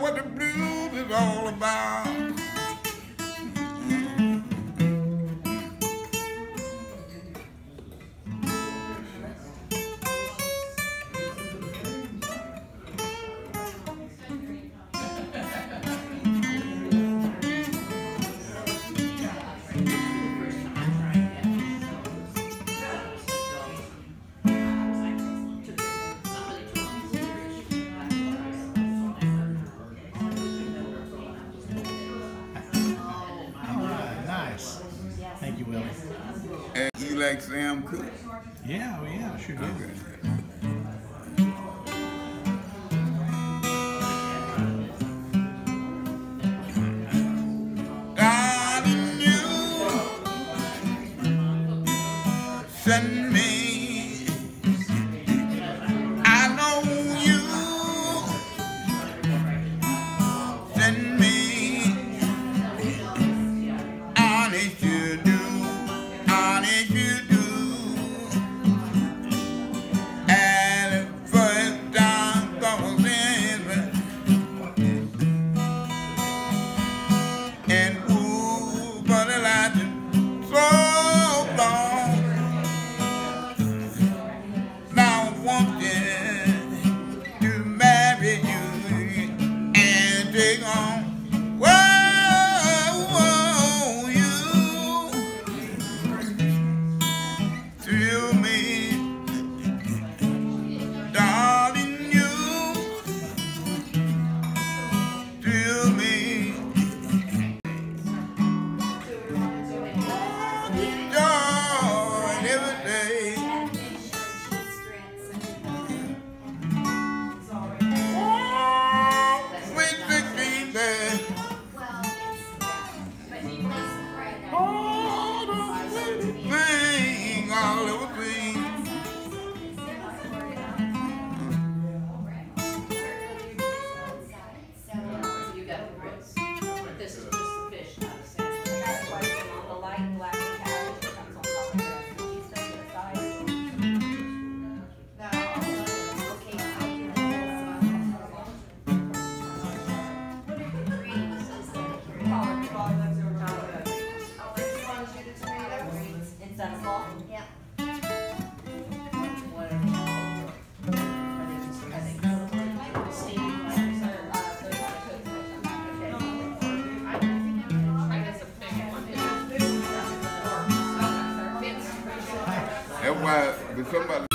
what the blues is all about. like Sam Cooke? Yeah, oh yeah, sure do. Send me Well.